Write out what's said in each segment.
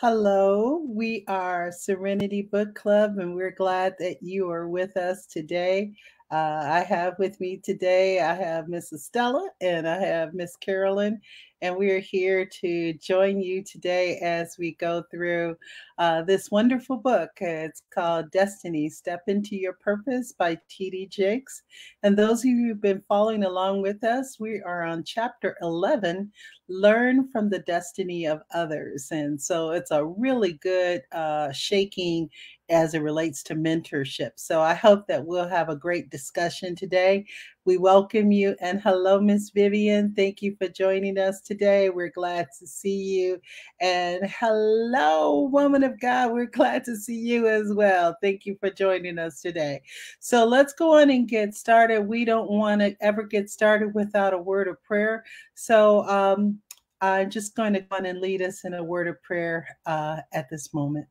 Hello, we are Serenity Book Club, and we're glad that you are with us today. Uh, I have with me today, I have Mrs. Stella and I have Miss Carolyn, and we are here to join you today as we go through uh, this wonderful book. It's called Destiny Step into Your Purpose by T.D. Jakes. And those of you who've been following along with us, we are on chapter 11 Learn from the Destiny of Others. And so it's a really good uh, shaking as it relates to mentorship. So I hope that we'll have a great discussion today. We welcome you and hello, Miss Vivian. Thank you for joining us today. We're glad to see you. And hello, woman of God. We're glad to see you as well. Thank you for joining us today. So let's go on and get started. We don't want to ever get started without a word of prayer. So um, I'm just going to go on and lead us in a word of prayer uh, at this moment.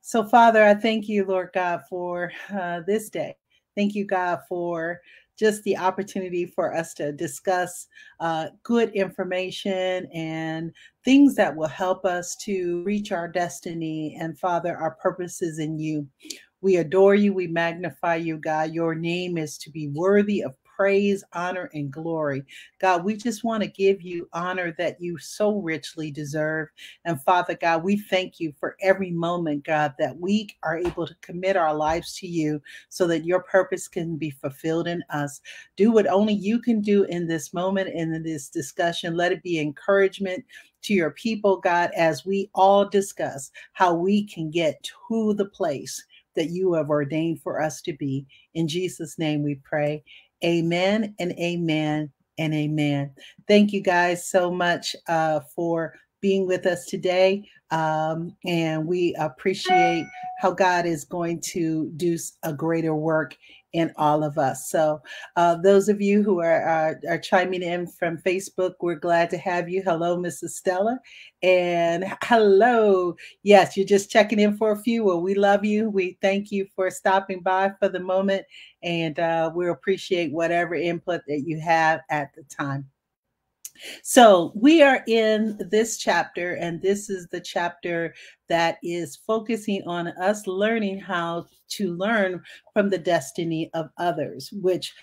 So, Father, I thank you, Lord God, for uh, this day. Thank you, God, for just the opportunity for us to discuss uh, good information and things that will help us to reach our destiny and, Father, our purposes in you. We adore you. We magnify you, God. Your name is to be worthy of praise, honor, and glory. God, we just want to give you honor that you so richly deserve. And Father God, we thank you for every moment, God, that we are able to commit our lives to you so that your purpose can be fulfilled in us. Do what only you can do in this moment and in this discussion. Let it be encouragement to your people, God, as we all discuss how we can get to the place that you have ordained for us to be. In Jesus' name we pray. Amen and amen and amen. Thank you guys so much uh, for being with us today. Um, and we appreciate how God is going to do a greater work in all of us. So, uh, those of you who are, are, are chiming in from Facebook, we're glad to have you. Hello, Mrs. Stella, and hello. Yes, you're just checking in for a few. Well, we love you. We thank you for stopping by for the moment, and uh, we appreciate whatever input that you have at the time. So we are in this chapter, and this is the chapter that is focusing on us learning how to learn from the destiny of others, which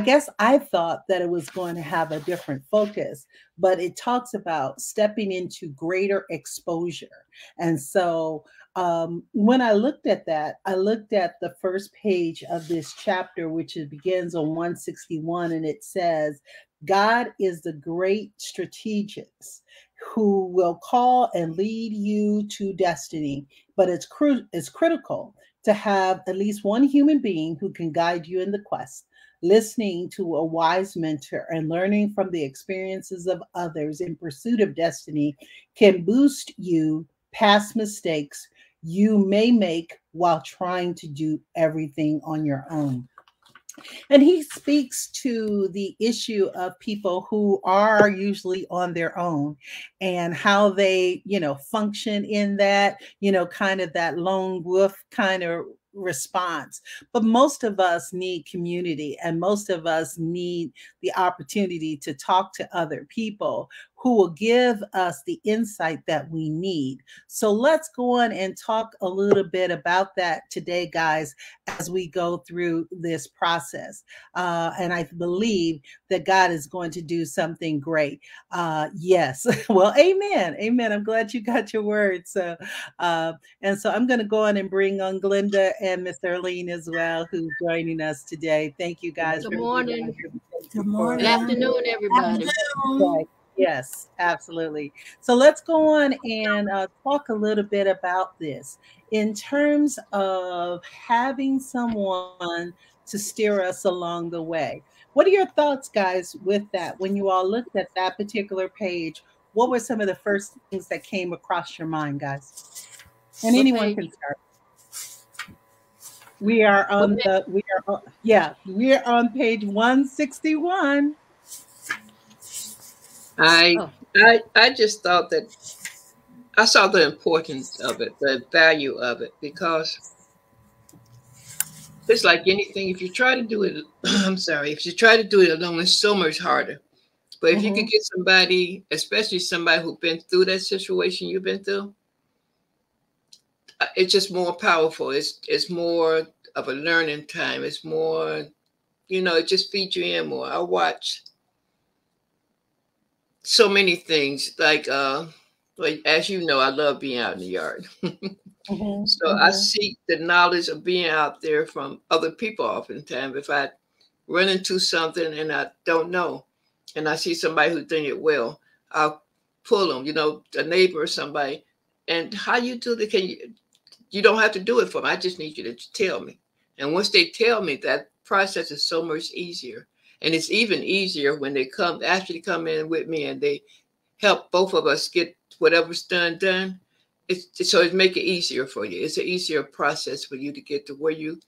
I guess I thought that it was going to have a different focus, but it talks about stepping into greater exposure. And so um, when I looked at that, I looked at the first page of this chapter, which begins on 161, and it says, God is the great strategist who will call and lead you to destiny, but it's, cru- it's critical to have at least one human being who can guide you in the quest. Listening to a wise mentor and learning from the experiences of others in pursuit of destiny can boost you past mistakes you may make while trying to do everything on your own. And he speaks to the issue of people who are usually on their own and how they, you know, function in that, you know, kind of that lone wolf kind of response. But most of us need community and most of us need the opportunity to talk to other people who will give us the insight that we need. So let's go on and talk a little bit about that today, guys, as we go through this process. Uh, and I believe that God is going to do something great. Uh, yes. well, amen. Amen. I'm glad you got your word. So, uh, and so I'm going to go on and bring on Glenda and Miss Erlene as well, who's joining us today. Thank you guys. Good morning. Good morning. Good afternoon, everybody. Afternoon. Yes, absolutely. So let's go on and uh, talk a little bit about this in terms of having someone to steer us along the way. What are your thoughts, guys, with that? When you all looked at that particular page, what were some of the first things that came across your mind, guys? And what anyone page? can start. We are on the we are yeah, we're on page 161. I, oh. I, I just thought that I saw the importance of it, the value of it, because it's like anything. If you try to do it, I'm sorry, if you try to do it alone, it's so much harder. But if mm-hmm. you could get somebody, especially somebody who's been through that situation you've been through, uh, it's just more powerful. It's it's more of a learning time. It's more, you know, it just feeds you in more. I watch so many things like uh like as you know, I love being out in the yard. mm-hmm, so mm-hmm. I seek the knowledge of being out there from other people oftentimes. If I run into something and I don't know, and I see somebody who's doing it well, I'll pull them, you know, a neighbor or somebody. And how you do it? Can you? You don't have to do it for me. I just need you to tell me. And once they tell me, that process is so much easier. And it's even easier when they come actually come in with me and they help both of us get whatever's done done. It's so it make it easier for you. It's an easier process for you to get to where you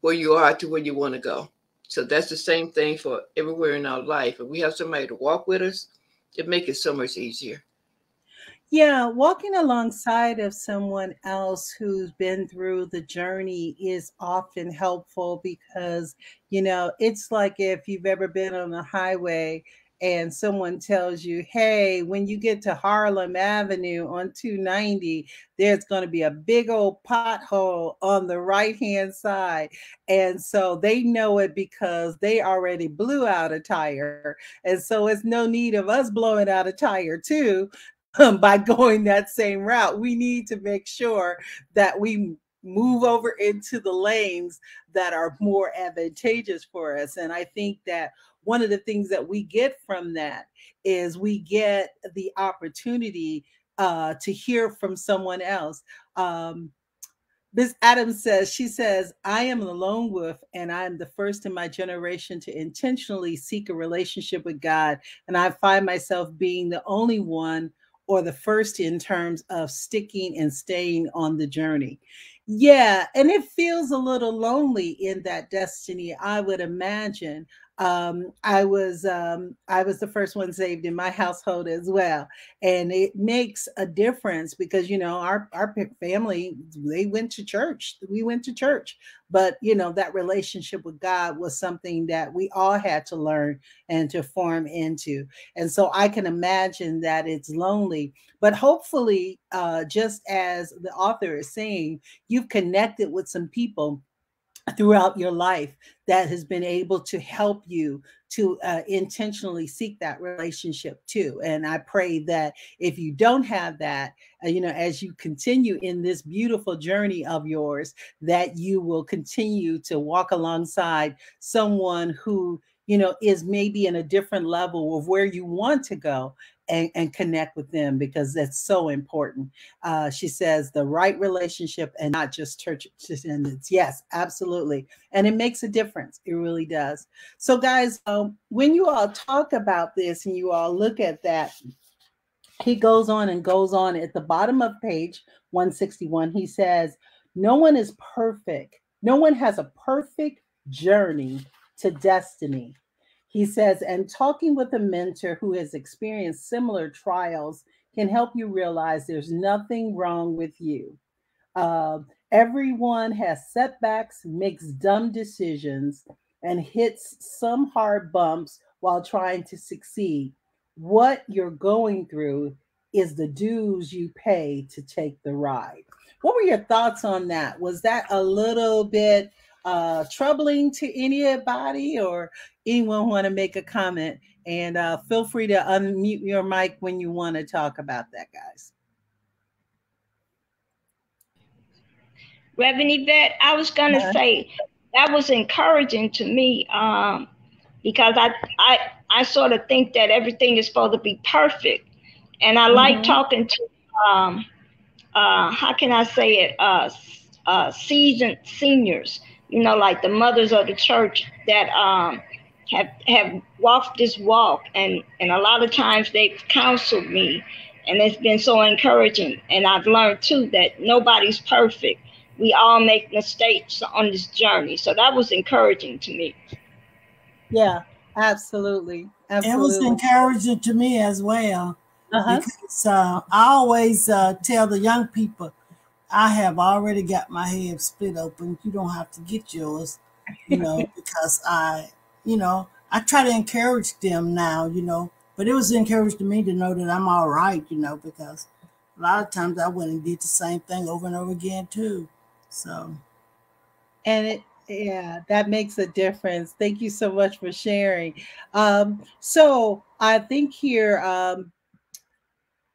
where you are to where you want to go. So that's the same thing for everywhere in our life. If we have somebody to walk with us, it makes it so much easier. Yeah, walking alongside of someone else who's been through the journey is often helpful because, you know, it's like if you've ever been on a highway and someone tells you, hey, when you get to Harlem Avenue on 290, there's going to be a big old pothole on the right hand side. And so they know it because they already blew out a tire. And so it's no need of us blowing out a tire too. Um, by going that same route, we need to make sure that we move over into the lanes that are more advantageous for us. And I think that one of the things that we get from that is we get the opportunity uh, to hear from someone else. Um, Ms. Adams says, she says, I am the lone wolf and I'm the first in my generation to intentionally seek a relationship with God. And I find myself being the only one or the first in terms of sticking and staying on the journey. Yeah, and it feels a little lonely in that destiny, I would imagine um, I was um, I was the first one saved in my household as well, and it makes a difference because you know our our family they went to church, we went to church, but you know that relationship with God was something that we all had to learn and to form into, and so I can imagine that it's lonely, but hopefully, uh, just as the author is saying, you've connected with some people throughout your life that has been able to help you to uh, intentionally seek that relationship too. And i pray that if you don't have that uh, you know as you continue in this beautiful journey of yours that you will continue to walk alongside someone who you know is maybe in a different level of where you want to go and, and connect with them because that's so important. Uh, she says the right relationship and not just church attendance. Yes, absolutely. And it makes a difference. It really does. So, guys, um, when you all talk about this and you all look at that, he goes on and goes on at the bottom of page 161. He says, No one is perfect. No one has a perfect journey to destiny. He says, and talking with a mentor who has experienced similar trials can help you realize there's nothing wrong with you. Uh, everyone has setbacks, makes dumb decisions, and hits some hard bumps while trying to succeed. What you're going through is the dues you pay to take the ride. What were your thoughts on that? Was that a little bit uh, troubling to anybody or anyone want to make a comment? And uh, feel free to unmute your mic when you want to talk about that, guys. Reverend Yvette, I was going to say that was encouraging to me um, because I, I, I sort of think that everything is supposed to be perfect. And I mm-hmm. like talking to, um, uh, how can I say it, uh, uh, seasoned seniors you know, like the mothers of the church that um, have have walked this walk, and and a lot of times they've counseled me, and it's been so encouraging. And I've learned too that nobody's perfect. We all make mistakes on this journey, so that was encouraging to me. Yeah, absolutely. absolutely. It was encouraging to me as well. Uh-huh. Because uh, I always uh, tell the young people, I have already got my head split open. You don't have to get yours, you know, because I, you know, I try to encourage them now, you know, but it was encouraging to me to know that I'm all right, you know, because a lot of times I went and did the same thing over and over again too. So, and it yeah, that makes a difference. Thank you so much for sharing. Um, so I think here um,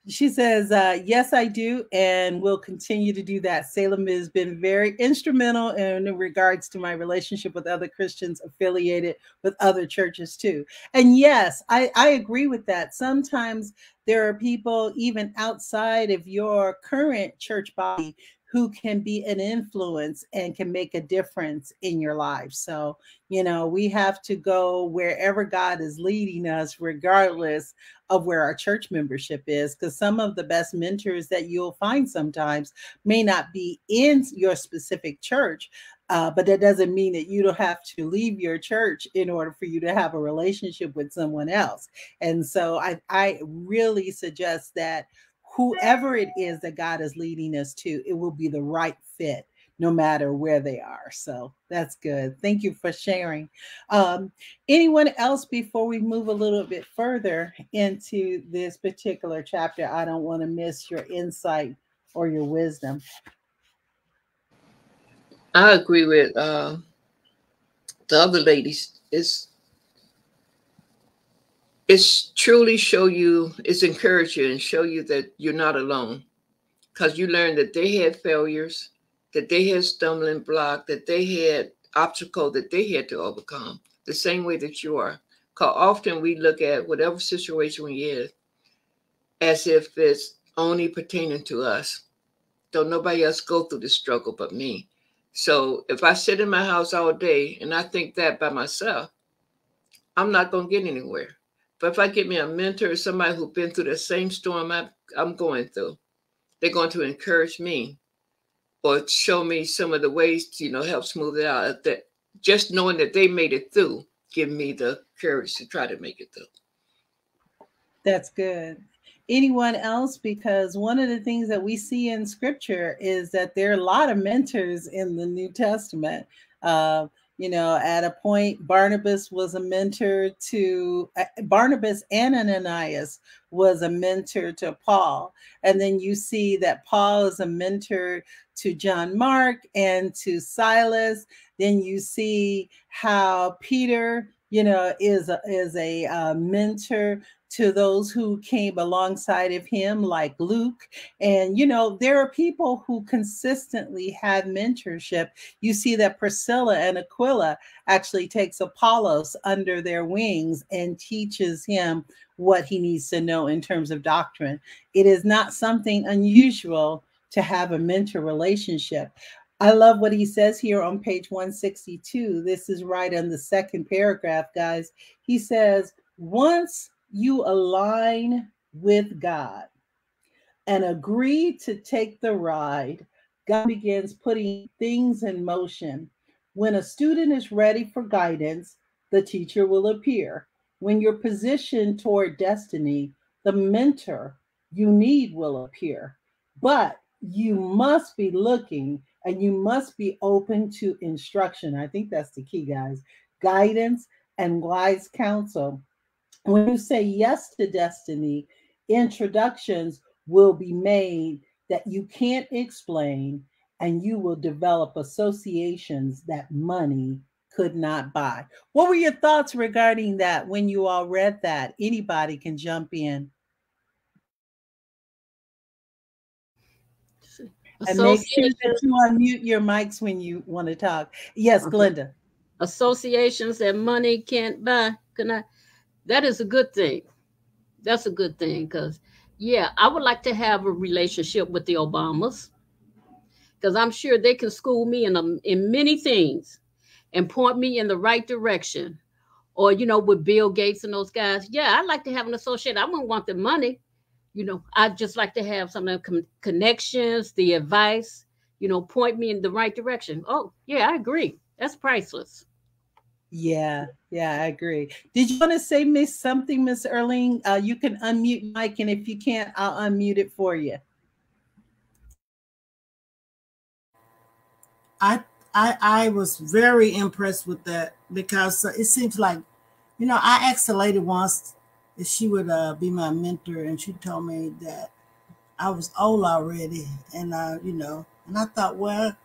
she says, uh, Yes, I do, and will continue to do that. Salem has been very instrumental in regards to my relationship with other Christians affiliated with other churches, too. And yes, I, I agree with that. Sometimes there are people, even outside of your current church body, who can be an influence and can make a difference in your life. So, you know, we have to go wherever God is leading us, regardless of where our church membership is, because some of the best mentors that you'll find sometimes may not be in your specific church. Uh, but that doesn't mean that you don't have to leave your church in order for you to have a relationship with someone else. And so I, I really suggest that whoever it is that God is leading us to, it will be the right fit no matter where they are. So that's good. Thank you for sharing. Um, anyone else before we move a little bit further into this particular chapter? I don't want to miss your insight or your wisdom. I agree with uh, the other ladies. It's it's truly show you, it's encourage you and show you that you're not alone. Because you learn that they had failures, that they had stumbling block, that they had obstacle that they had to overcome, the same way that you are. Because often we look at whatever situation we in as if it's only pertaining to us. Don't nobody else go through the struggle but me. So if I sit in my house all day and I think that by myself, I'm not going to get anywhere. But if I get me a mentor or somebody who's been through the same storm I, I'm going through, they're going to encourage me or show me some of the ways to, you know, help smooth it out. That just knowing that they made it through give me the courage to try to make it through. That's good. Anyone else? Because one of the things that we see in scripture is that there are a lot of mentors in the New Testament. Uh, you know at a point barnabas was a mentor to uh, barnabas and ananias was a mentor to paul. And then you see that paul is a mentor to john mark and to silas. Then you see how peter you know is a, is a uh, mentor to those who came alongside of him, like Luke. And, you know, there are people who consistently have mentorship. You see that Priscilla and Aquila actually takes Apollos under their wings and teaches him what he needs to know in terms of doctrine. It is not something unusual to have a mentor relationship. I love what he says here on page 162. This is right on the second paragraph, guys. He says, Once you align with God and agree to take the ride, God begins putting things in motion. When a student is ready for guidance, the teacher will appear. When you're positioned toward destiny, the mentor you need will appear. But you must be looking and you must be open to instruction. I think that's the key, guys. Guidance and wise counsel when you say yes to destiny, introductions will be made that you can't explain, and you will develop associations that money could not buy. What were your thoughts regarding that when you all read that? Anybody can jump in. And make sure that you unmute your mics when you want to talk. Yes. Glenda. Associations that money can't buy. Can I? That is a good thing. That's a good thing because, yeah, I would like to have a relationship with the Obamas because I'm sure they can school me in, a, in many things and point me in the right direction. Or, you know, with Bill Gates and those guys. Yeah, I'd like to have an associate. I wouldn't want the money. You know, I'd just like to have some of the connections, the advice, you know, point me in the right direction. Oh, yeah, I agree. That's priceless. Yeah, yeah, I agree. Did you want to say Miss something, Miss Erling? Uh, you can unmute mic, and if you can't, I'll unmute it for you. I I I was very impressed with that because it seems like, you know, I asked a lady once if she would uh, be my mentor, and she told me that I was old already, and I, you know, and I thought, well,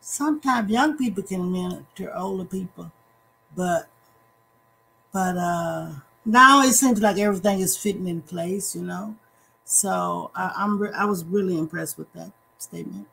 sometimes young people can mentor older people, but but uh, now it seems like everything is fitting in place, you know. So I, I'm re- I was really impressed with that statement.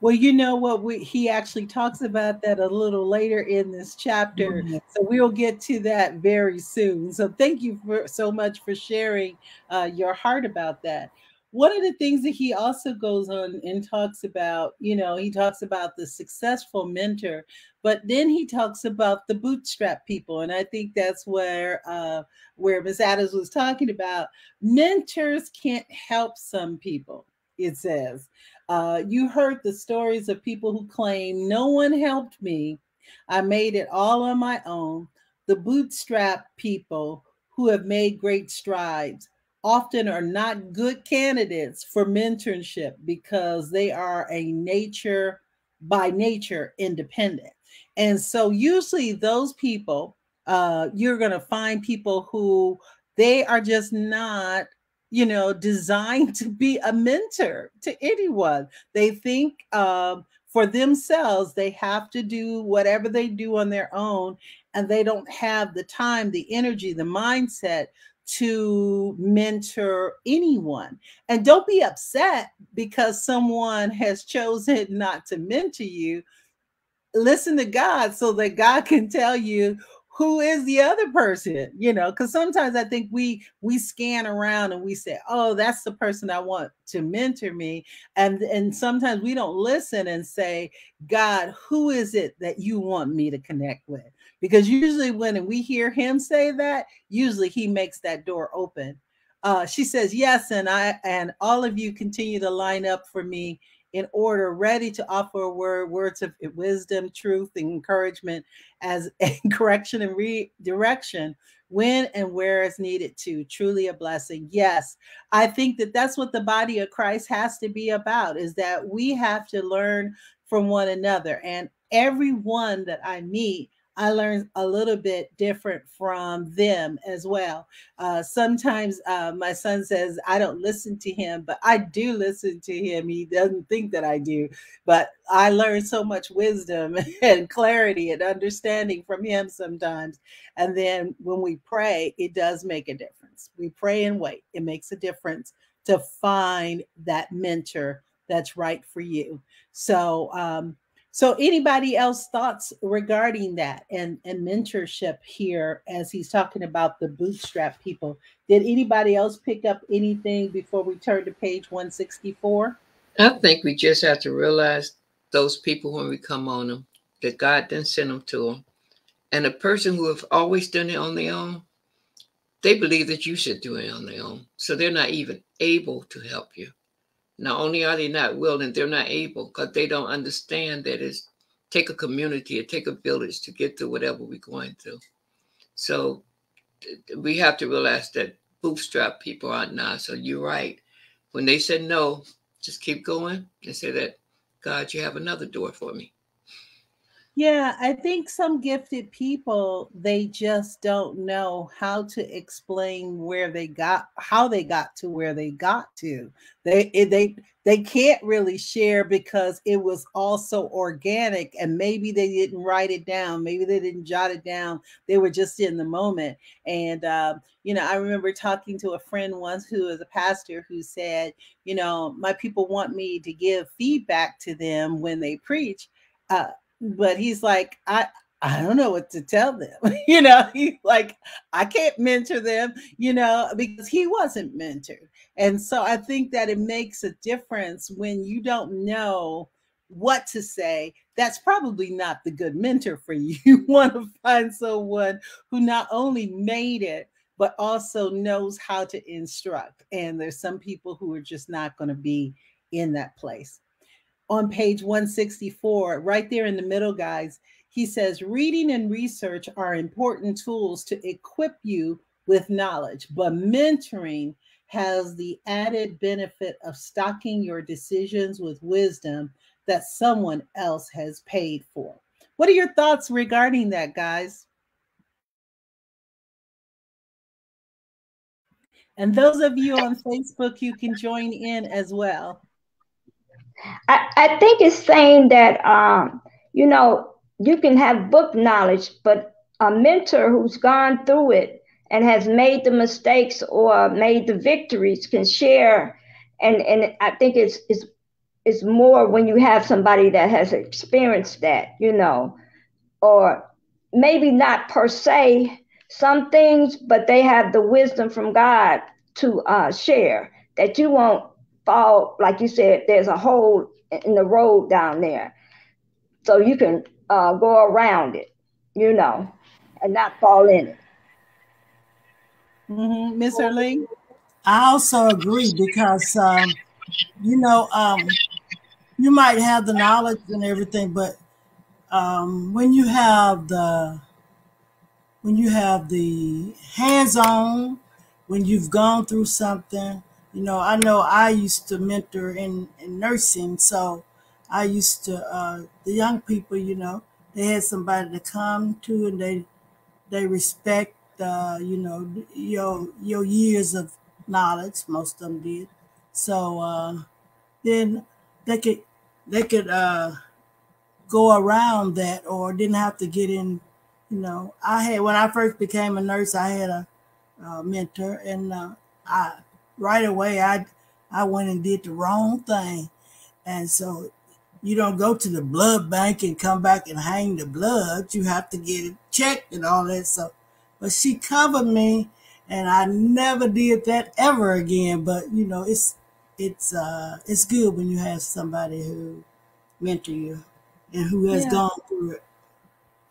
Well, you know what? We, he actually talks about that a little later in this chapter. Mm-hmm. So we'll get to that very soon. So thank you for so much for sharing uh, your heart about that. One of the things that he also goes on and talks about, you know, he talks about the successful mentor, but then he talks about the bootstrap people, and I think that's where uh, where Miss Adams was talking about. Mentors can't help some people. It says uh, you heard the stories of people who claim no one helped me. I made it all on my own. The bootstrap people who have made great strides often are not good candidates for mentorship because they are a nature by nature independent. And so usually those people, uh, you're going to find people who they are just not you know, designed to be a mentor to anyone. They think um, for themselves, they have to do whatever they do on their own, and they don't have the time, the energy, the mindset to mentor anyone. And don't be upset because someone has chosen not to mentor you. Listen to God so that God can tell you who is the other person you know because sometimes i think we we scan around and we say oh that's the person i want to mentor me and and sometimes we don't listen and say god who is it that you want me to connect with? Because usually when we hear him say that usually he makes that door open. Uh, she says yes and i and all of you continue to line up for me in order, ready to offer word, words of wisdom, truth, and encouragement as a correction and redirection when and where is needed to. Truly a blessing. Yes, I think that that's what the body of Christ has to be about is that we have to learn from one another. And everyone that I meet I learn a little bit different from them as well. Uh, sometimes uh, my son says, I don't listen to him, but I do listen to him. He doesn't think that I do, but I learn so much wisdom and clarity and understanding from him sometimes. And then when we pray, it does make a difference. We pray and wait, it makes a difference to find that mentor that's right for you. So, um, so, anybody else thoughts regarding that and and mentorship here as he's talking about the bootstrap people? Did anybody else pick up anything before we turn to page 164? I think we just have to realize those people when we come on them that God didn't send them to them, and a person who have always done it on their own, they believe that you should do it on their own, so they're not even able to help you. Not only are they not willing, they're not able because they don't understand that it's take a community, it take a village to get to whatever we're going through. So we have to realize that bootstrap people aren't not. So you're right. When they said no, just keep going and say that God, you have another door for me. Yeah, I think some gifted people they just don't know how to explain where they got how they got to where they got to. They they they can't really share because it was also organic and maybe they didn't write it down, maybe they didn't jot it down. They were just in the moment. And uh, you know, I remember talking to a friend once who is a pastor who said, you know, my people want me to give feedback to them when they preach. Uh, but he's like, I I don't know what to tell them. you know, he's like, I can't mentor them, you know, because he wasn't mentored. And so I think that it makes a difference when you don't know what to say. That's probably not the good mentor for you. You want to find someone who not only made it, but also knows how to instruct. And there's some people who are just not going to be in that place on page 164, right there in the middle, guys, he says reading and research are important tools to equip you with knowledge, but mentoring has the added benefit of stocking your decisions with wisdom that someone else has paid for. What are your thoughts regarding that, guys? And those of you on Facebook, you can join in as well. I, I think it's saying that, um, you know, you can have book knowledge, but a mentor who's gone through it and has made the mistakes or made the victories can share. And, and I think it's, it's, it's more when you have somebody that has experienced that, you know, or maybe not per se some things, but they have the wisdom from God to uh, share that you won't fall, like you said, there's a hole in the road down there. So you can uh, go around it, you know, and not fall in it. Mm-hmm. Erling? I also agree because, um, you know, um, you might have the knowledge and everything, but um, when you have the when you have the hands-on, when you've gone through something, you know, I know I used to mentor in, in nursing, so I used to uh, the young people, you know, they had somebody to come to, and they they respect, uh, you know, your your years of knowledge. Most of them did, so uh, then they could they could uh, go around that or didn't have to get in. You know, I had when I first became a nurse, I had a, a mentor, and uh, I right away I I went and did the wrong thing, and so you don't go to the blood bank and come back and hang the blood. You have to get it checked and all that. stuff. but she covered me, and I never did that ever again. But you know, it's it's uh it's good when you have somebody who mentor you and who has yeah. gone through it.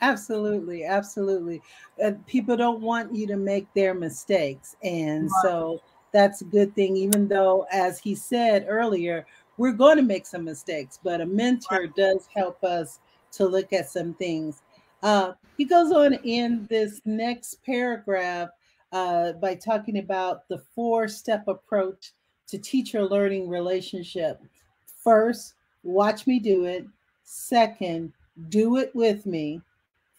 Absolutely, absolutely. Uh, people don't want you to make their mistakes, and right. so that's a good thing. Even though, as he said earlier, we're going to make some mistakes, but a mentor does help us to look at some things. Uh, he goes on in this next paragraph uh, by talking about the four-step approach to teacher learning relationship. First, watch me do it. Second, do it with me.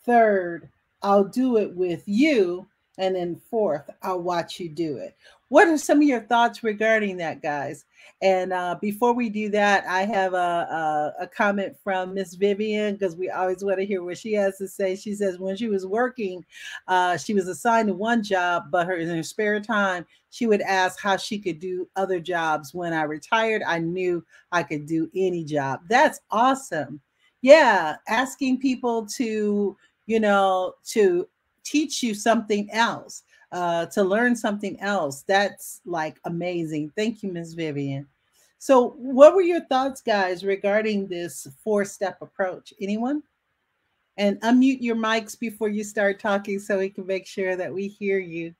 Third, I'll do it with you. And then fourth, I'll watch you do it. What are some of your thoughts regarding that, guys? And uh, before we do that, I have a, a, a comment from Miss Vivian because we always want to hear what she has to say. She says when she was working, uh, she was assigned to one job, but her in her spare time, she would ask how she could do other jobs. When I retired, I knew I could do any job. That's awesome yeah asking people to you know to teach you something else uh, to learn something else. That's like amazing. Thank you ms vivian. So what were your thoughts guys regarding this four step approach? Anyone? And unmute your mics before you start talking so we can make sure that we hear you.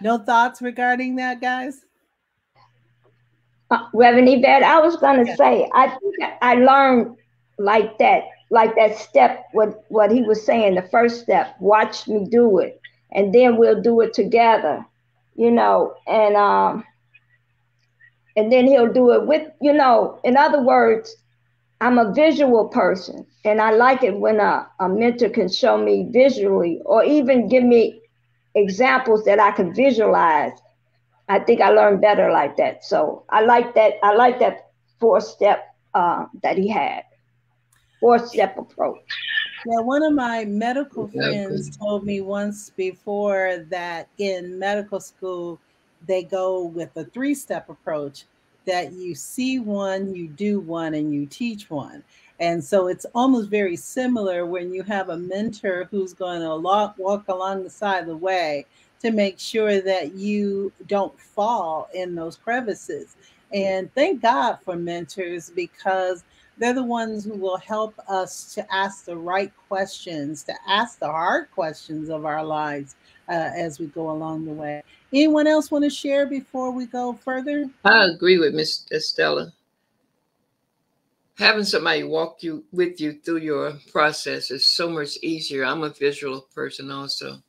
No thoughts regarding that guys? Uh, Reverend Yvette, I was gonna yeah. say, I think I learned like that, like that step, what what he was saying, the first step, watch me do it, and then we'll do it together, you know, and um, and then he'll do it with, you know, in other words, I'm a visual person, and I like it when a, a mentor can show me visually, or even give me examples that I can visualize I think I learned better like that. So I like that. I like that four step uh, that he had, four step approach. Yeah, one of my medical friends told me once before that in medical school they go with a three step approach that you see one, you do one, and you teach one. And so it's almost very similar when you have a mentor who's going to walk along the side of the way to make sure that you don't fall in those crevices. And thank God for mentors because they're the ones who will help us to ask the right questions, to ask the hard questions of our lives uh, as we go along the way. Anyone else want to share before we go further? I agree with Miss Estella. Having somebody walk you with you through your process is so much easier. I'm a visual person also.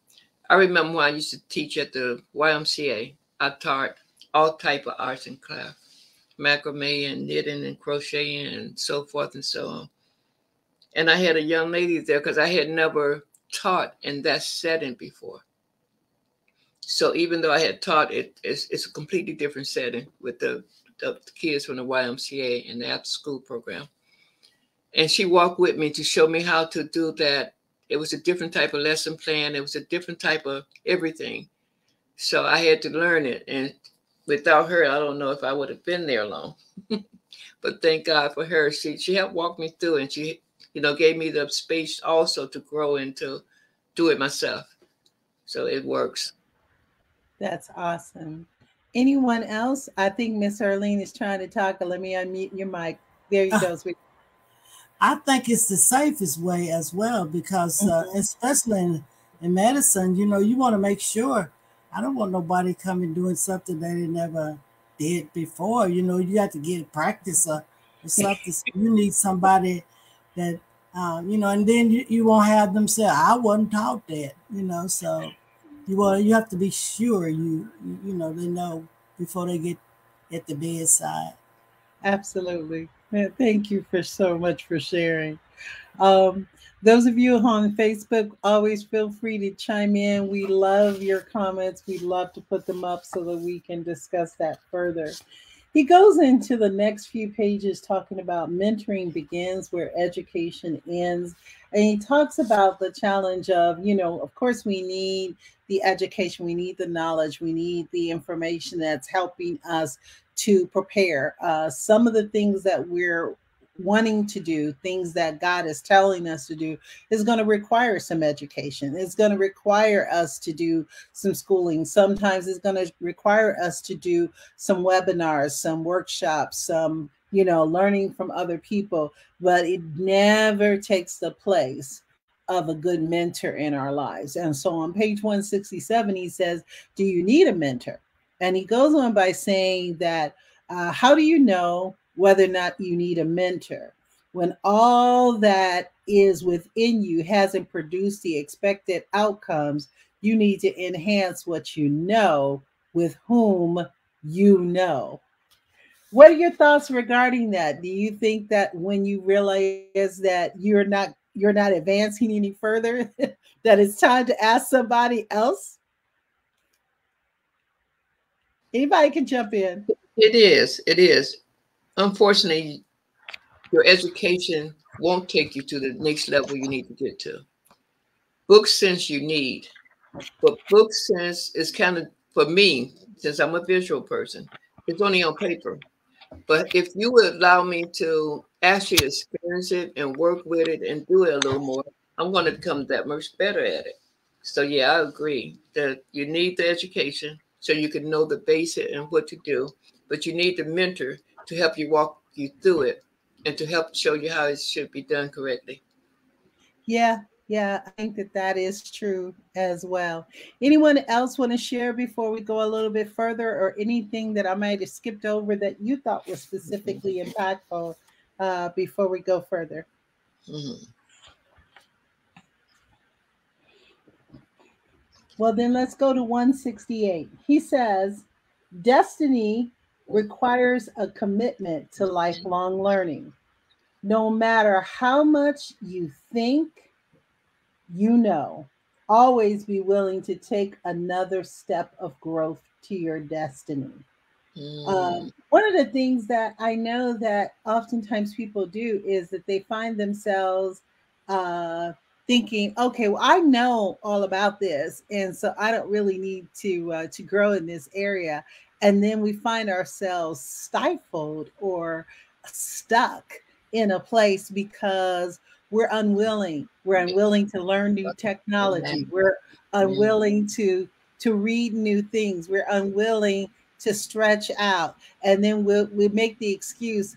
I remember when I used to teach at the YMCA. I taught all type of arts and crafts, macrame and knitting and crocheting and so forth and so on. And I had a young lady there because I had never taught in that setting before. So even though I had taught it, it's, it's a completely different setting with the, the kids from the YMCA and the after school program. And she walked with me to show me how to do that. It was a different type of lesson plan. It was a different type of everything. So I had to learn it. And without her, I don't know if I would have been there long. but thank God for her. She she helped walk me through and she, you know, gave me the space also to grow and to do it myself. So it works. That's awesome. Anyone else? I think Miss Arlene is trying to talk. Let me unmute your mic. There you uh, go. Sweet. I think it's the safest way as well because, uh, mm-hmm. especially in, in medicine, you know, you want to make sure. I don't want nobody coming doing something that they never did before. You know, you have to get practice or, or something. so you need somebody that, uh, you know, and then you, you won't have them say, "I wasn't taught that." You know, so you want you have to be sure you you know they know before they get at the bedside. Absolutely. Thank you for so much for sharing. Um, those of you on Facebook, always feel free to chime in. We love your comments. We love to put them up so that we can discuss that further. He goes into the next few pages talking about mentoring begins where education ends. And he talks about the challenge of, you know, of course, we need the education, we need the knowledge, we need the information that's helping us to prepare. Uh, some of the things that we're wanting to do, things that God is telling us to do, is going to require some education. It's going to require us to do some schooling. Sometimes it's going to require us to do some webinars, some workshops, some, you know, learning from other people, but it never takes the place of a good mentor in our lives. And so on page 167, he says, Do you need a mentor? And he goes on by saying that, uh, How do you know whether or not you need a mentor? When all that is within you hasn't produced the expected outcomes, you need to enhance what you know with whom you know. What are your thoughts regarding that? Do you think that when you realize that you're not you're not advancing any further, that it's time to ask somebody else? Anybody can jump in. It is. It is. Unfortunately, your education won't take you to the next level you need to get to. Book sense you need, but book sense is kind of for me, since I'm a visual person, it's only on paper. But if you would allow me to actually experience it and work with it and do it a little more, I'm going to become that much better at it. So yeah, I agree that you need the education so you can know the basic and what to do, but you need the mentor to help you walk you through it and to help show you how it should be done correctly. Yeah, yeah, I think that that is true as well. Anyone else want to share before we go a little bit further, or anything that I might have skipped over that you thought was specifically impactful uh, before we go further? Mm-hmm. Well, then let's go to 168. He says, Destiny requires a commitment to lifelong learning. No matter how much you think you know, always be willing to take another step of growth to your destiny. Mm. Um, one of the things that I know that oftentimes people do is that they find themselves uh, thinking, okay, well, I know all about this, and so I don't really need to uh, to grow in this area. And then we find ourselves stifled or stuck in a place because we're unwilling. We're unwilling to learn new technology. We're unwilling to to read new things. We're unwilling to stretch out, and then we we'll, we make the excuse,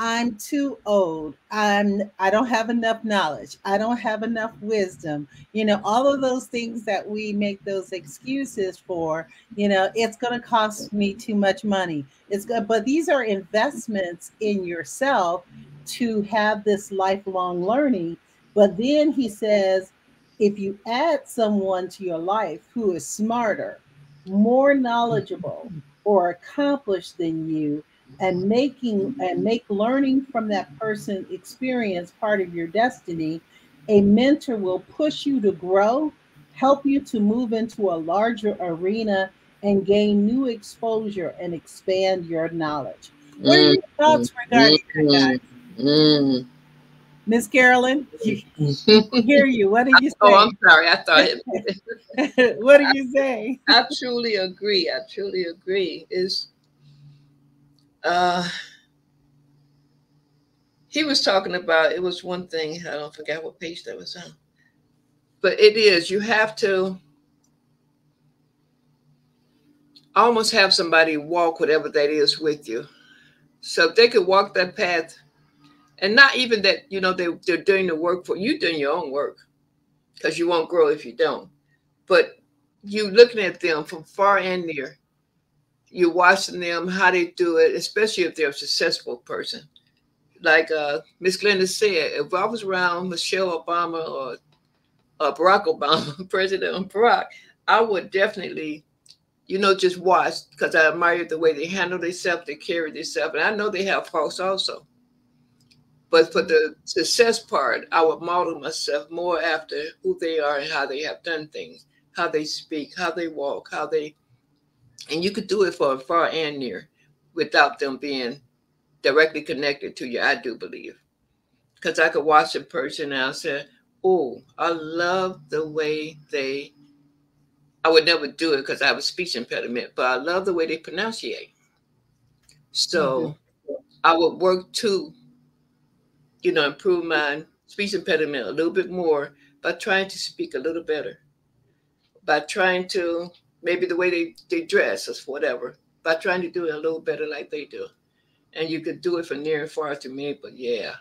I'm too old. I'm I don't have enough knowledge. I don't have enough wisdom. You know, all of those things that we make those excuses for, you know, it's going to cost me too much money. It's good, but these are investments in yourself to have this lifelong learning. But then he says, if you add someone to your life who is smarter, more knowledgeable, or accomplished than you, and making and make learning from that person experience part of your destiny, a mentor will push you to grow, help you to move into a larger arena and gain new exposure and expand your knowledge. What are your thoughts regarding mm-hmm. that, mm-hmm. Miss Carolyn, hear you. What do you say? Oh, I'm sorry. I thought it. what do you say? I, I truly agree. I truly agree. Is uh he was talking about it was one thing, I don't forget what page that was on. But it is, you have to almost have somebody walk whatever that is with you. So if they could walk that path and not even that you know they, they're doing the work for you doing your own work because you won't grow if you don't but you looking at them from far and near you're watching them how they do it especially if they're a successful person. Like uh, miss glenda said if i was around michelle obama or uh, barack obama president barack i would definitely you know just watch because i admire the way they handle themselves they carry themselves and i know they have faults also. But for the success part, I would model myself more after who they are and how they have done things, how they speak, how they walk, how they, and you could do it for far and near without them being directly connected to you, I do believe. Because I could watch a person and I say, oh, I love the way they, I would never do it because I have a speech impediment, but I love the way they pronunciate. So mm-hmm. I would work to you know, improve my speech impediment a little bit more by trying to speak a little better, by trying to maybe the way they, they dress or whatever, by trying to do it a little better like they do. And you could do it from near and far to me, but yeah,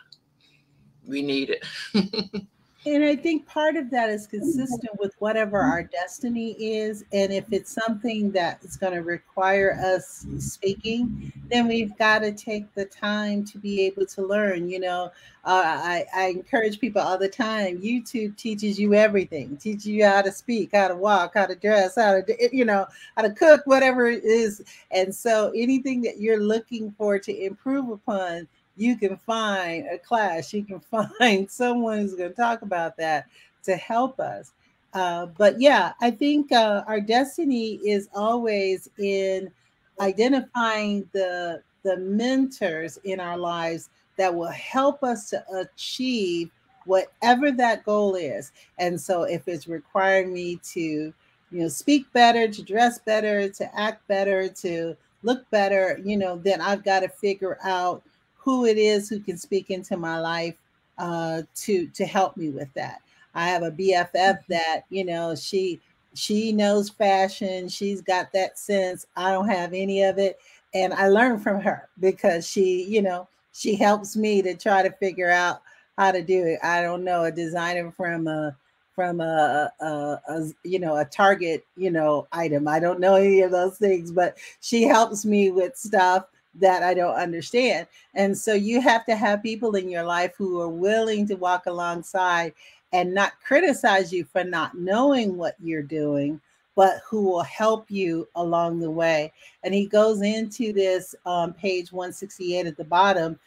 we need it. And I think part of that is consistent with whatever our destiny is. And if it's something that is going to require us speaking, then we've got to take the time to be able to learn. You know, uh, I, I encourage people all the time YouTube teaches you everything, teaches you how to speak, how to walk, how to dress, how to, you know, how to cook, whatever it is. And so anything that you're looking for to improve upon, you can find a class, you can find someone who's going to talk about that to help us. Uh, but yeah, I think uh, our destiny is always in identifying the the mentors in our lives that will help us to achieve whatever that goal is. And so, if it's requiring me to, you know, speak better, to dress better, to act better, to look better, you know, then I've got to figure out who it is who can speak into my life uh, to to help me with that. I have a BFF mm-hmm. that you know she she knows fashion. She's got that sense. I don't have any of it, and I learn from her because she you know she helps me to try to figure out how to do it. I don't know a designer from a from a, a, a, you know a target you know item i don't know any of those things but she helps me with stuff that I don't understand. And so you have to have people in your life who are willing to walk alongside and not criticize you for not knowing what you're doing, but who will help you along the way. And he goes into this um, page 168 at the bottom,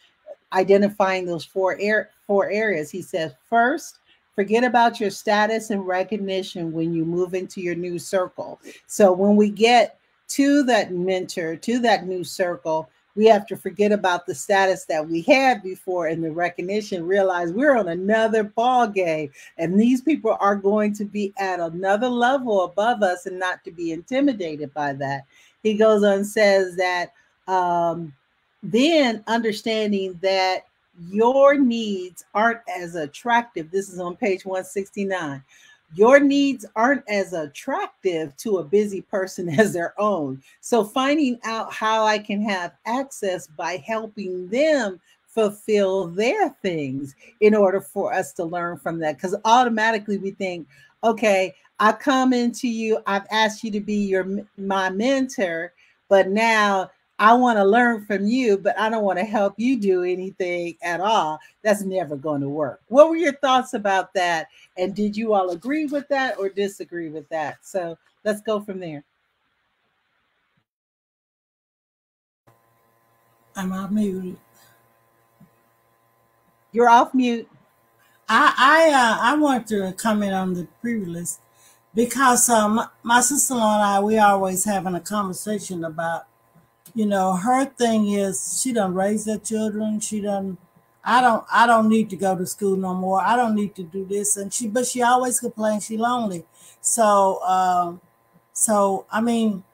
identifying those four four areas. He says, first, forget about your status and recognition when you move into your new circle. So when we get to that mentor, to that new circle, we have to forget about the status that we had before and the recognition realize we're on another ball game and these people are going to be at another level above us and not to be intimidated by that. He goes on and says that um, then understanding that your needs aren't as attractive. This is on page 169 your needs aren't as attractive to a busy person as their own. So, finding out how I can have access by helping them fulfill their things in order for us to learn from that. Because automatically we think, okay, I come into you, I've asked you to be your my mentor, but now I want to learn from you, but I don't want to help you do anything at all. That's never going to work. What were your thoughts about that? And did you all agree with that or disagree with that? So let's go from there. I'm off mute. You're off mute. I I uh, I want to comment on the pre-release because um, my sister-in-law and I we always having a conversation about you know her thing is she done raise her children. She done I don't I don't need to go to school no more. I don't need to do this. And she but she always complains she lonely. So um so I mean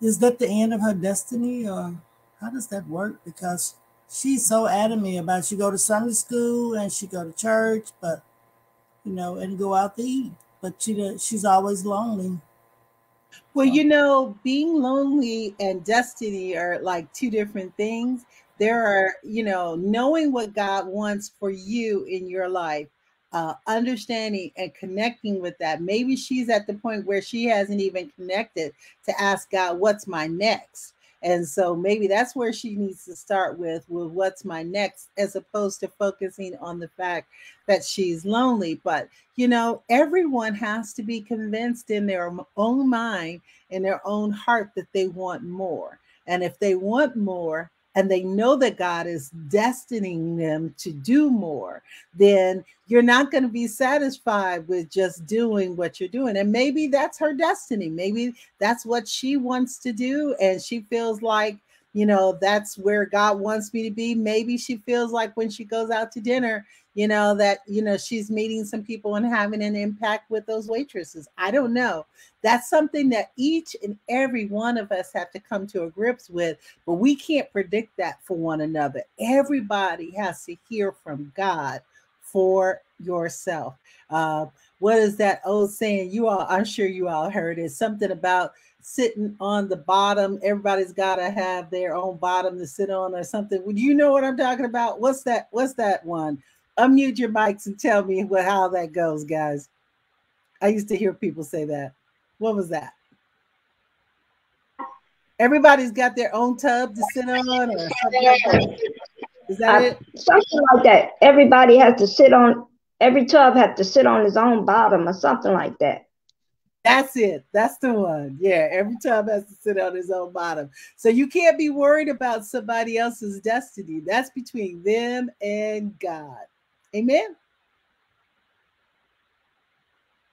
is that the end of her destiny or how does that work? Because she's so adamant about she go to Sunday school and she go to church, but you know, and go out to eat. But she does, she's always lonely. Well, you know, being lonely and destiny are like two different things. There are, you know, knowing what God wants for you in your life, uh, understanding and connecting with that. Maybe she's at the point where she hasn't even connected to ask God, what's my next? And so maybe that's where she needs to start with, with what's my next, as opposed to focusing on the fact that she's lonely. But, you know, everyone has to be convinced in their own mind, in their own heart, that they want more. And if they want more, and they know that God is destining them to do more, then you're not going to be satisfied with just doing what you're doing. And maybe that's her destiny. Maybe that's what she wants to do. And she feels like, you know, that's where God wants me to be. Maybe she feels like when she goes out to dinner, you know, that, you know, she's meeting some people and having an impact with those waitresses. I don't know. That's something that each and every one of us have to come to a grips with, but we can't predict that for one another. Everybody has to hear from God for yourself. Uh, what is that old saying? You all, I'm sure you all heard it. Something about sitting on the bottom. Everybody's got to have their own bottom to sit on or something. Would you know what I'm talking about? What's that? What's that one? Unmute your mics and tell me what how that goes, guys. I used to hear people say that. What was that? Everybody's got their own tub to sit on, or something like that. Is that uh, it? Something like that. Everybody has to sit on. Every tub has to sit on his own bottom, or something like that. That's it. That's the one. Yeah, every tub has to sit on his own bottom. So you can't be worried about somebody else's destiny. That's between them and God. Amen.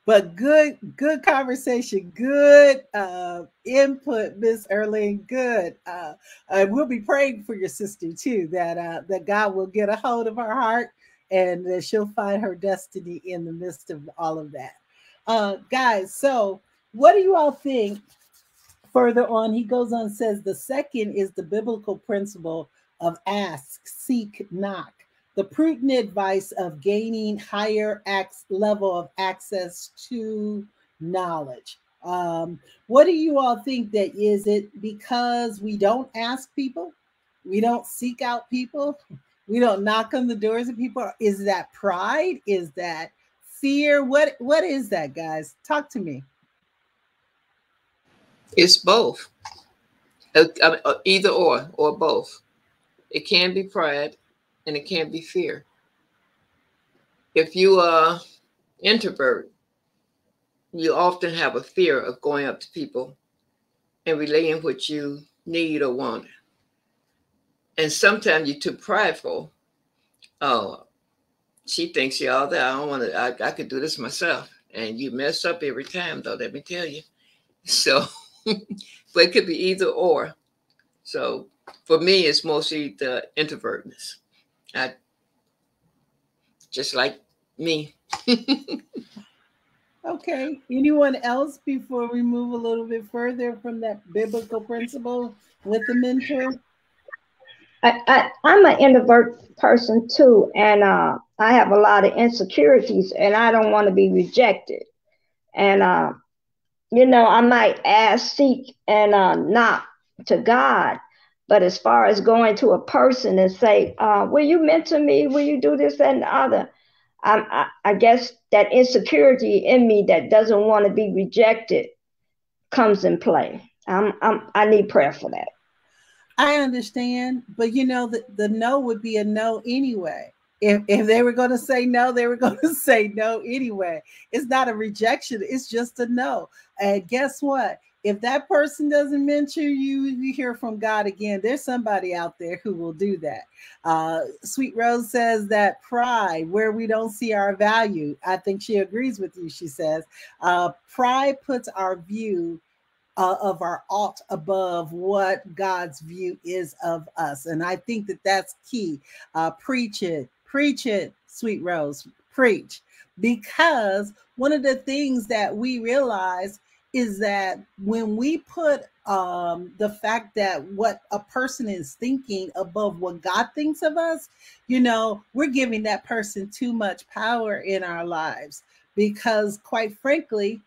But good, good conversation, good uh, input, Miss Erling. Good. Uh, uh, we'll be praying for your sister too, that uh, that God will get a hold of her heart and that she'll find her destiny in the midst of all of that. Uh, guys, so what do you all think? Further on, he goes on says the second is the biblical principle of ask, seek, knock the prudent advice of gaining higher ac- level of access to knowledge. Um, what do you all think that is it because we don't ask people? We don't seek out people? We don't knock on the doors of people? Is that pride? Is that fear? What what is that, guys? Talk to me. It's both. Uh, uh, either or or both. It can be pride and it can't be fear. If you are introvert, you often have a fear of going up to people and relaying what you need or want. And sometimes you're too prideful. Oh, she thinks you're all that. I don't want to, I, I could do this myself. And you mess up every time, though, let me tell you. So, but it could be either or. So for me, it's mostly the introvertness. I, just like me. okay. Anyone else before we move a little bit further from that biblical principle with the mentor? I, I, am an introvert person too, and uh, I have a lot of insecurities, and I don't want to be rejected. And uh, you know, I might ask, seek, and uh, knock to God, but as far as going to a person and say, uh, "Will you mentor me? Will you do this and the other?" I, I guess that insecurity in me that doesn't want to be rejected comes in play. I'm, I'm, I need prayer for that. I understand, but you know the, the no would be a no anyway. If, if they were going to say no, they were going to say no anyway. It's not a rejection, it's just a no. And guess what? If that person doesn't mention you, you hear from God again. There's somebody out there who will do that. Uh, Sweet Rose says that pride, where we don't see our value, I think she agrees with you. She says, uh, pride puts our view uh, of our ought above what God's view is of us. And I think that that's key. Uh, preach it, preach it, Sweet Rose, preach. Because one of the things that we realize is that when we put um, the fact that what a person is thinking above what God thinks of us, you know, we're giving that person too much power in our lives because, quite frankly,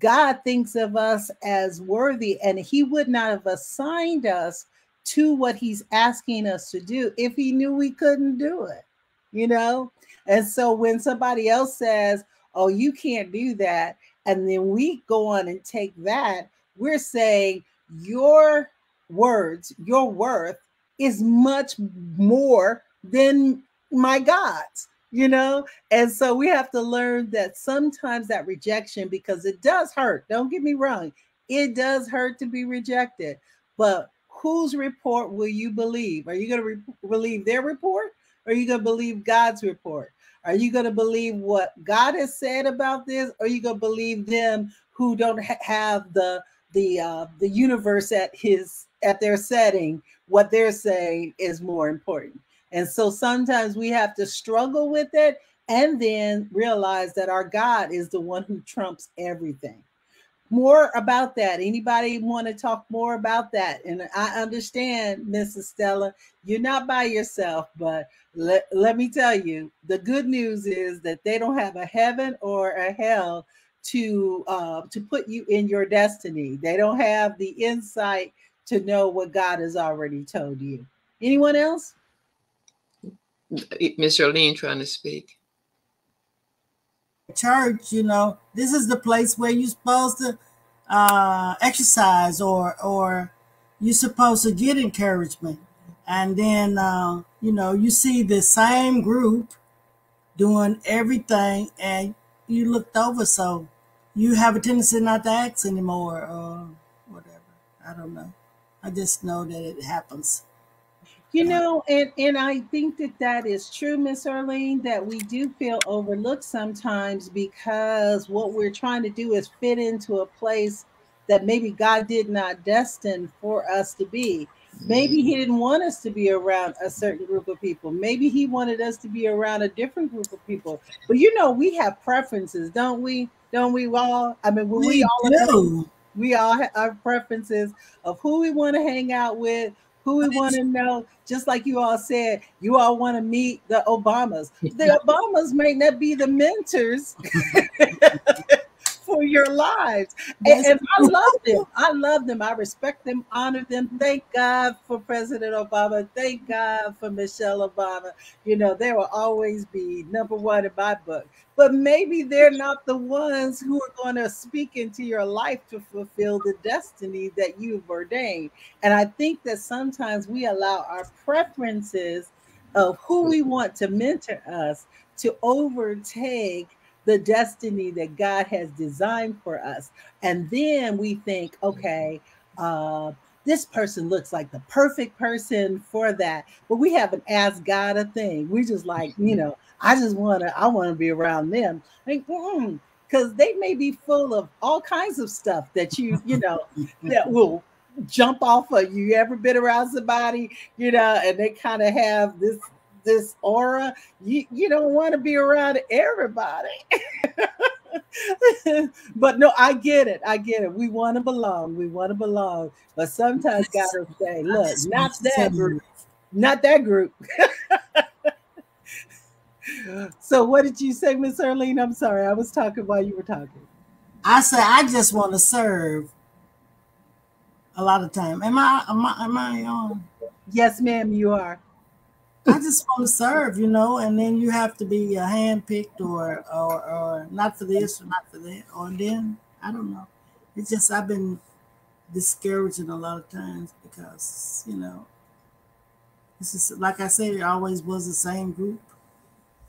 God thinks of us as worthy, and He would not have assigned us to what He's asking us to do if He knew we couldn't do it, you know? And so when somebody else says, Oh, you can't do that, and then we go on and take that, we're saying your words, your worth is much more than my God's you know? And so we have to learn that sometimes that rejection because it does hurt don't get me wrong it does hurt to be rejected but whose report will you believe? Are you going to re- believe their report or are you going to believe god's report are you going to believe what god has said about this? Or are you going to believe them who don't ha- have the the uh, the universe at his at their setting? What they're saying is more important. And so sometimes we have to struggle with it and then realize that our God is the one who trumps everything. More about that. Anybody want to talk more about that? And I understand, Mrs. Stella, you're not by yourself, but let, let me tell you the good news is that they don't have a heaven or a hell to uh, to put you in your destiny. They don't have the insight to know what God has already told you. Anyone else? Miss Arlene trying to speak. Church, you know, this is the place where you're supposed to uh, exercise or or you're supposed to get encouragement. And then uh, you know, you see the same group doing everything and you looked over so you have a tendency not to ask anymore or whatever. I don't know. I just know that it happens. You know, and, and I think that that is true, Miss Arlene, that we do feel overlooked sometimes because what we're trying to do is fit into a place that maybe God did not destine for us to be. Maybe He mm-hmm. didn't want us to be around a certain group of people. Maybe He wanted us to be around a different group of people. But you know, we have preferences, don't we? Don't we all? I mean, we, we all do. we all have our preferences of who we want to hang out with, who we want to know. Just like you all said, you all want to meet the Obamas. The Obamas may not be the mentors for your lives. And, and, I love them. I love them. I respect them, honor them. Thank God for President Obama. Thank God for Michelle Obama. You know, they will always be number one in my book. But maybe they're not the ones who are going to speak into your life to fulfill the destiny that you've ordained. And I think that sometimes we allow our preferences of who we want to mentor us to overtake the destiny that God has designed for us. And then we think, okay, uh, this person looks like the perfect person for that. But we haven't asked God a thing. We just like, you know, I just want to, I want to be around them. Like, mm, because they may be full of all kinds of stuff that you, you know, that will jump off of you. you ever been around somebody, you know, and they kind of have this this aura. You you don't want to be around everybody. but no, I get it. I get it. We want to belong. We want to belong. But sometimes gotta say, look, not that group. Not that group. so what did you say, Miss Arlene? I'm sorry. I was talking while you were talking. I said I just want to serve a lot of time. Am I am I am I on? Yes, ma'am, you are. I just want to serve, you know, and then you have to be uh, handpicked or, or or not for this or not for that, or then I don't know. It's just I've been discouraging a lot of times because you know this is like I said, it always was the same group.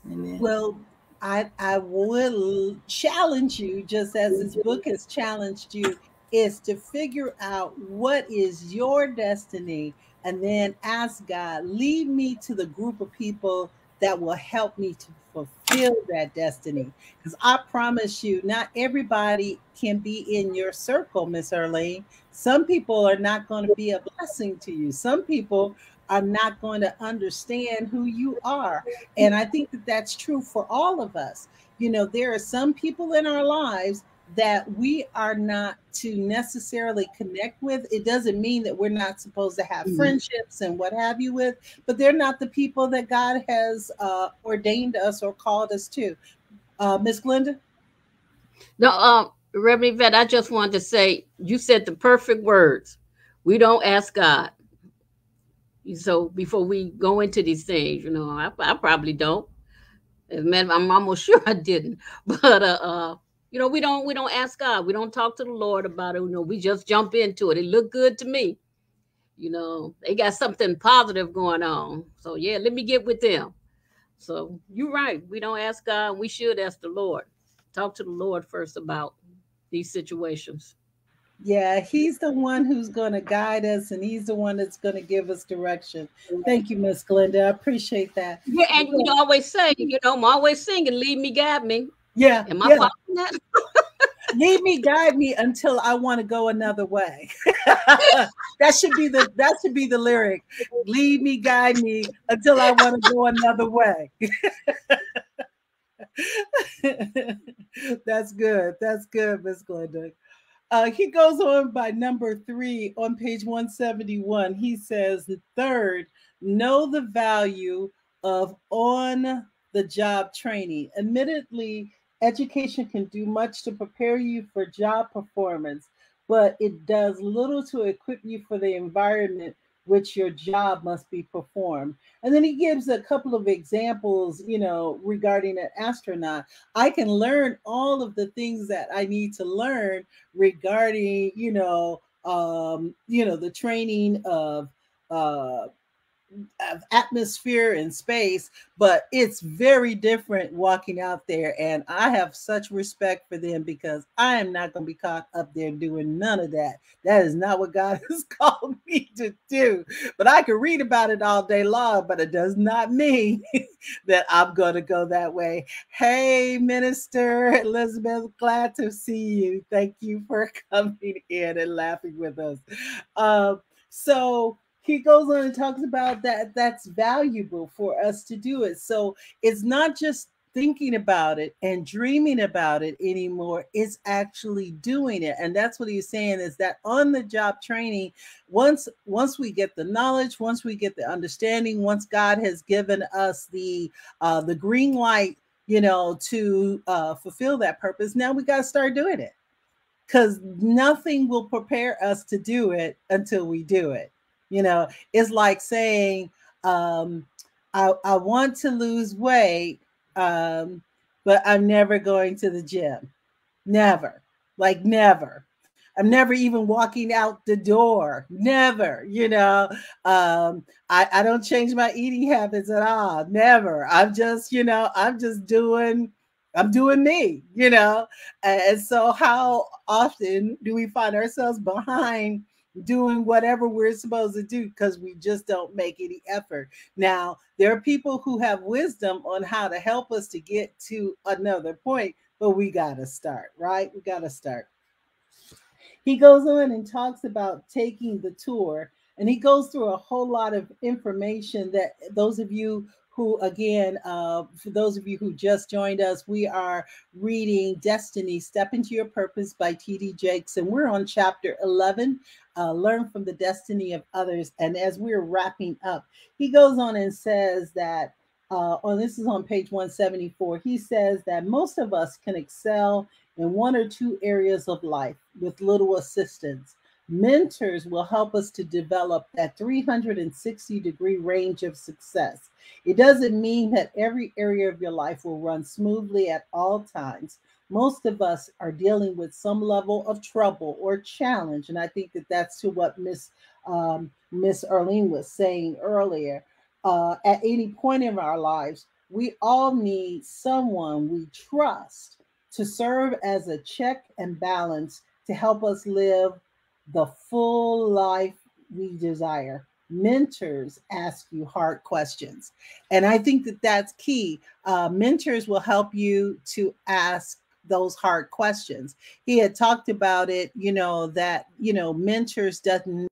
Then, well, I I will challenge you just as this book has challenged you is to figure out what is your destiny and then ask God, lead me to the group of people that will help me to fulfill that destiny. Because I promise you, not everybody can be in your circle, Miss Earlene. Some people are not going to be a blessing to you. Some people are not going to understand who you are. And I think that that's true for all of us. You know, there are some people in our lives that we are not to necessarily connect with. It doesn't mean that we're not supposed to have mm-hmm. friendships and what have you with, but they're not the people that God has uh, ordained us or called us to. Uh, Miss Glenda? No, um, Reverend Vet, I just wanted to say you said the perfect words. We don't ask God. So before we go into these things, you know, I, I probably don't. Man, I'm almost sure I didn't. But uh, uh you know, we don't we don't ask God. We don't talk to the Lord about it. You know, we just jump into it. It looked good to me. You know, they got something positive going on. So yeah, let me get with them. So you're right. We don't ask God. We should ask the Lord. Talk to the Lord first about these situations. Yeah, he's the one who's going to guide us and he's the one that's going to give us direction. Thank you, Miss Glenda. I appreciate that. Yeah, and you always say, you know, I'm always singing, lead me, guide me. Yeah. Am I yeah. following that? Lead me, guide me until I want to go another way. that should be the that should be the lyric. Lead me, guide me until I want to go another way. That's good. That's good, Miss Glenda. Uh, he goes on by number three on page 171. He says, third, know the value of on the job training. Admittedly, Education can do much to prepare you for job performance, but it does little to equip you for the environment which your job must be performed. And then he gives a couple of examples, you know, regarding an astronaut. I can learn all of the things that I need to learn regarding, you know, um, you know, the training of uh of atmosphere and space, but it's very different walking out there. And I have such respect for them because I am not going to be caught up there doing none of that. That is not what God has called me to do. But I can read about it all day long, but it does not mean that I'm going to go that way. Hey, Minister Elizabeth, glad to see you. Thank you for coming in and laughing with us. Uh, so, he goes on and talks about that that's valuable for us to do it. So it's not just thinking about it and dreaming about it anymore it's actually doing it. And that's what he's saying is that on the job training once once we get the knowledge once we get the understanding once god has given us the uh the green light you know to uh fulfill that purpose now we got to start doing it. Because nothing will prepare us to do it until we do it you know, it's like saying, um, I, I want to lose weight, um, but I'm never going to the gym. Never, like never. I'm never even walking out the door. Never, you know. Um, I, I don't change my eating habits at all. Never. I'm just, you know, I'm just doing, I'm doing me, you know. And so, how often do we find ourselves behind doing whatever we're supposed to do because we just don't make any effort. Now, there are people who have wisdom on how to help us to get to another point, but we got to start, right? We got to start. He goes on and talks about taking the tour, and he goes through a whole lot of information that those of you who, again, uh, for those of you who just joined us, we are reading Destiny Step into Your Purpose by T.D. Jakes, and we're on chapter 11 uh, Learn from the Destiny of Others. And as we're wrapping up, he goes on and says that, uh, oh, this is on page 174, he says that most of us can excel in one or two areas of life with little assistance. Mentors will help us to develop that 360 degree range of success. It doesn't mean that every area of your life will run smoothly at all times. Most of us are dealing with some level of trouble or challenge, and I think that that's to what Miss um, Miss Earlene was saying earlier. Uh, at any point in our lives, we all need someone we trust to serve as a check and balance to help us live the full life we desire. Mentors ask you hard questions. And I think that that's key. Uh, mentors will help you to ask those hard questions. He had talked about it, you know, that, you know, mentors doesn't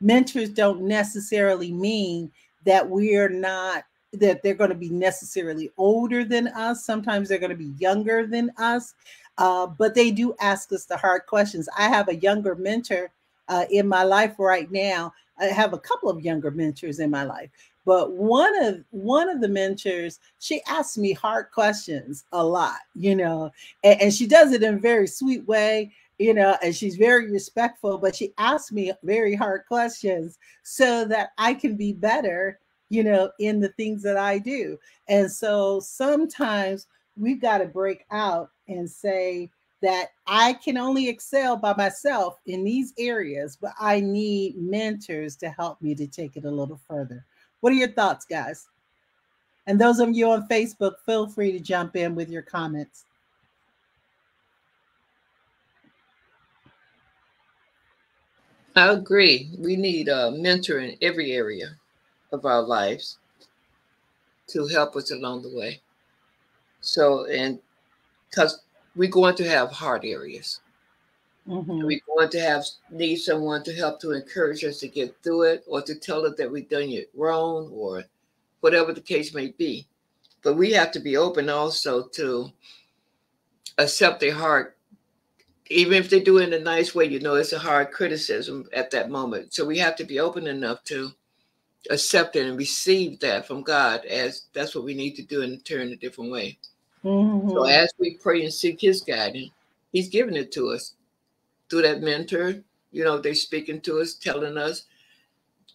mentors don't necessarily mean that we're not that they're going to be necessarily older than us. Sometimes they're going to be younger than us, uh, but they do ask us the hard questions. I have a younger mentor uh, in my life right now. I have a couple of younger mentors in my life, but one of one of the mentors, she asks me hard questions a lot, you know, and, and she does it in a very sweet way you know, and she's very respectful, but she asks me very hard questions so that I can be better, you know, in the things that I do. And so sometimes we've got to break out and say that I can only excel by myself in these areas, but I need mentors to help me to take it a little further. What are your thoughts, guys? And those of you on Facebook, feel free to jump in with your comments. I agree. We need a mentor in every area of our lives to help us along the way. So, and because we're going to have hard areas, mm-hmm. we're going to have need someone to help to encourage us to get through it, or to tell us that we've done it wrong, or whatever the case may be. But we have to be open also to accept a hard even if they do it in a nice way, you know, it's a hard criticism at that moment. So we have to be open enough to accept it and receive that from God as that's what we need to do and turn a different way. Mm-hmm. So as we pray and seek his guidance, he's giving it to us through that mentor. You know, they're speaking to us, telling us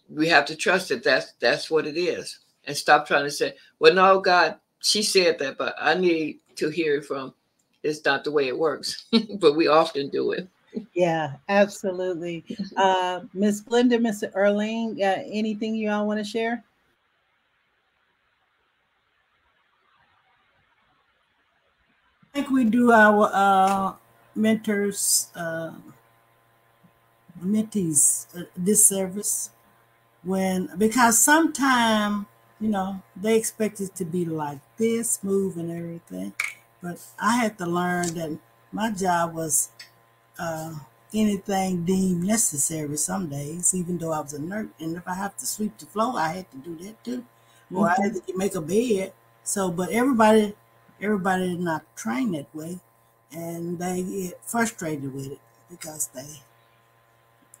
we have to trust it. That's that's what it is. And stop trying to say, well, no, God, she said that, but I need to hear it from it's not the way it works, but we often do it. Yeah, absolutely. Uh, Miss Glenda, Mr. Erling, uh, anything you all want to share? Think we do our uh, mentors, uh, mentees uh, this service when because sometimes you know they expect it to be like this, smooth and everything, but I had to learn that my job was uh, anything deemed necessary some days, even though I was a nurse. And if I have to sweep the floor, I had to do that too. Or I had to make a bed. So, but everybody, everybody is not trained that way. And they get frustrated with it because they,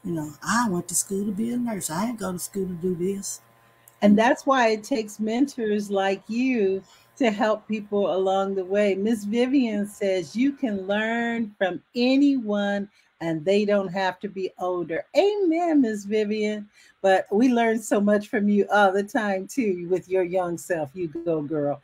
you know, I went to school to be a nurse. I ain't go to school to do this. And that's why it takes mentors like you to help people along the way. Miss Vivian says you can learn from anyone and they don't have to be older. Amen, Miss Vivian. But we learn so much from you all the time too with your young self. You go, girl.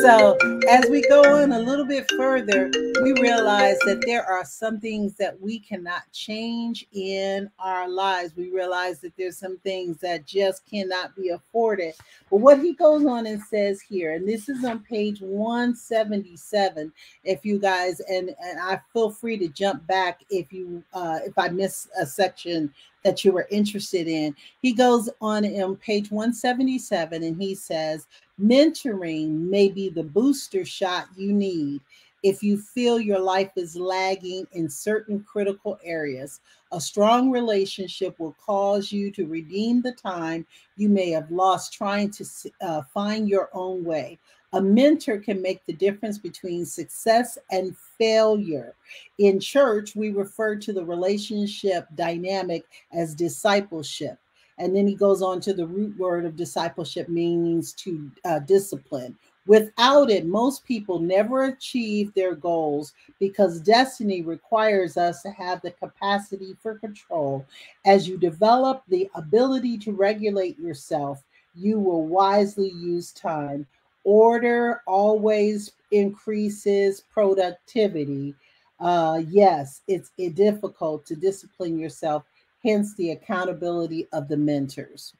So as we go on a little bit further, we realize that there are some things that we cannot change in our lives. We realize that there's some things that just cannot be afforded. But what he goes on and says here, and this is on page 177. If you guys and and I feel free to jump back if you uh if I miss a section that you were interested in. He goes on in page 177 and he says, mentoring may be the booster shot you need if you feel your life is lagging in certain critical areas. A strong relationship will cause you to redeem the time you may have lost trying to uh, find your own way. A mentor can make the difference between success and failure. In church, we refer to the relationship dynamic as discipleship. And then he goes on to the root word of discipleship means to uh, discipline. Without it, most people never achieve their goals because destiny requires us to have the capacity for control. As you develop the ability to regulate yourself, you will wisely use time order always increases productivity. Uh, yes, it's it difficult to discipline yourself, hence the accountability of the mentors.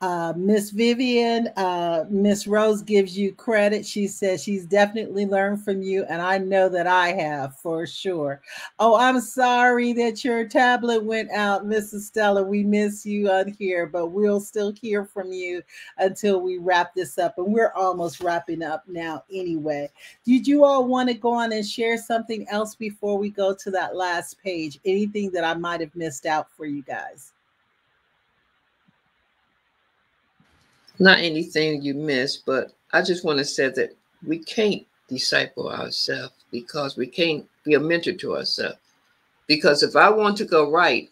Uh, Miss Vivian, uh, Miss Rose gives you credit. She says she's definitely learned from you, and I know that I have for sure. Oh, I'm sorry that your tablet went out, Mrs. Stella. We miss you on here, but we'll still hear from you until we wrap this up. And we're almost wrapping up now anyway. Did you all want to go on and share something else before we go to that last page? Anything that I might have missed out for you guys? Not anything you miss, but I just want to say that we can't disciple ourselves because we can't be a mentor to ourselves. Because if I want to go right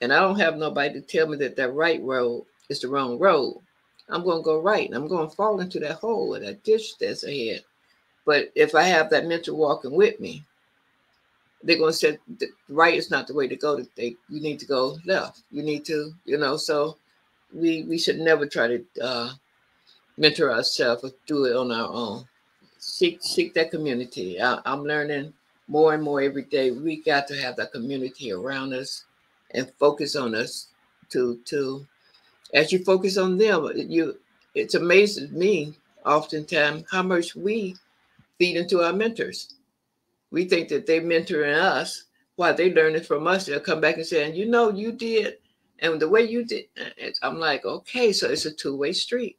and I don't have nobody to tell me that that right road is the wrong road, I'm going to go right and I'm going to fall into that hole or that ditch that's ahead. But if I have that mentor walking with me, they're going to say the right is not the way to go. They, you need to go left. You need to, you know, so we we should never try to uh, mentor ourselves or do it on our own. Seek seek that community. I, I'm learning more and more every day. We got to have that community around us and focus on us to to as you focus on them, you it's amazing me oftentimes how much we feed into our mentors. We think that they're mentoring us while they learn it from us. They'll come back and say, you know, you did and the way you did it, I'm like, okay, so it's a two-way street.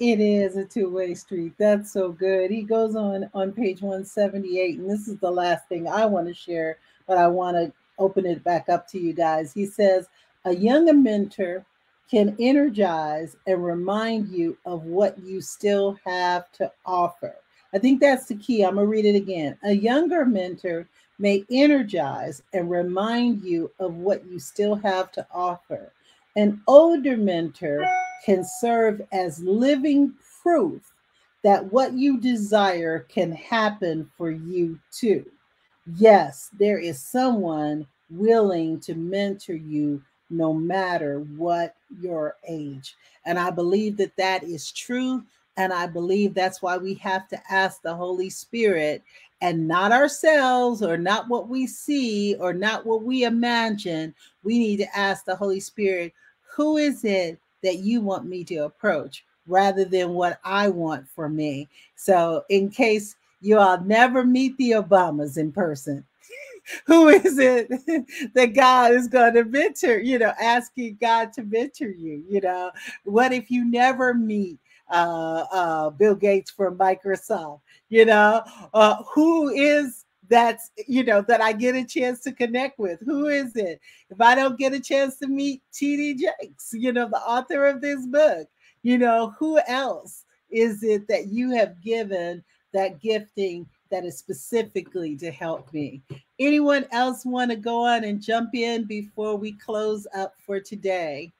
It is a two-way street. That's so good. He goes on on page 178, and this is the last thing I want to share, but I want to open it back up to you guys. He says, a younger mentor can energize and remind you of what you still have to offer. I think that's the key. I'm going to read it again. A younger mentor may energize and remind you of what you still have to offer. An older mentor can serve as living proof that what you desire can happen for you too. Yes, there is someone willing to mentor you no matter what your age. And I believe that that is true. And I believe that's why we have to ask the Holy Spirit and not ourselves or not what we see or not what we imagine. We need to ask the Holy Spirit, who is it that you want me to approach rather than what I want for me? So, in case you all never meet the Obamas in person, who is it that God is going to mentor? You know, asking God to mentor you. You know, what if you never meet uh, uh, Bill Gates from Microsoft? you know? Uh, who is that's you know that i get a chance to connect with? Who is it? If i don't get a chance to meet td jakes you know the author of this book you know who else is it that you have given that gifting that is specifically to help me? Anyone else want to go on and jump in before we close up for today?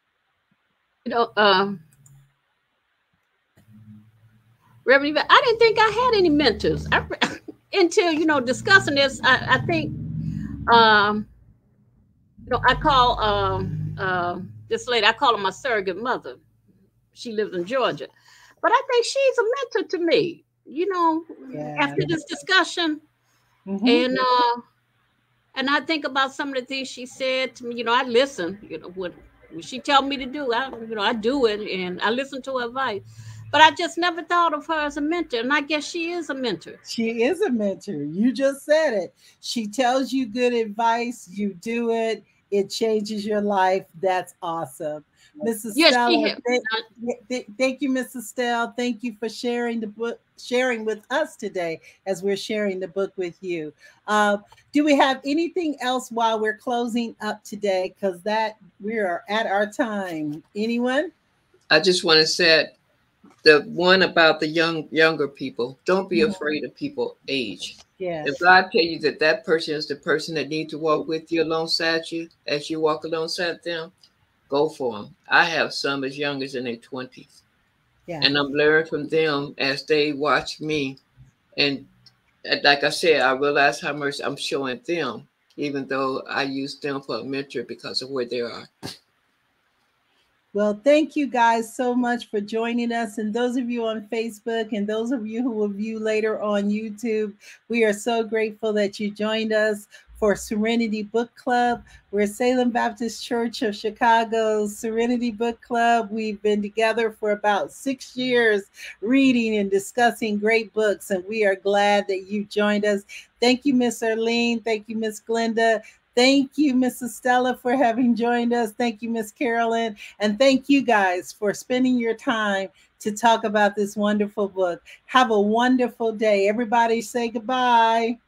You know um Reverend I didn't think I had any mentors I, until you know discussing this. I, I think, um, you know, I call um, uh, this lady. I call her my surrogate mother. She lives in Georgia, but I think she's a mentor to me. You know, yeah. after this discussion, mm-hmm. and uh, and I think about some of the things she said to me. You know, I listen. You know what, what she tell me to do. I you know I do it, and I listen to her advice but I just never thought of her as a mentor. And I guess she is a mentor. She is a mentor. You just said it. She tells you good advice, you do it, it changes your life. That's awesome. Mrs. Yes, Stella, thank, thank, you, Mrs. Stell. Thank you for sharing the book, sharing with us today as we're sharing the book with you. Uh, do we have anything else while we're closing up today? Because that we are at our time. Anyone? I just want to say the one about the young younger people don't be mm-hmm. afraid of people age yes. if god tell you that that person is the person that needs to walk with you alongside you as you walk alongside them go for them i have some as young as in their 20s yeah. and i'm learning from them as they watch me and like i said i realize how much i'm showing them even though i use them for a mentor because of where they are well, thank you guys so much for joining us. And those of you on Facebook and those of you who will view later on YouTube, we are so grateful that you joined us for Serenity Book Club. We're Salem Baptist Church of Chicago's Serenity Book Club. We've been together for about six years reading and discussing great books, and we are glad that you joined us. Thank you, Miss Arlene. Thank you, Miss Glenda. Thank you, Mrs. Stella, for having joined us. Thank you, Miss Carolyn. And thank you guys for spending your time to talk about this wonderful book. Have a wonderful day. Everybody say goodbye.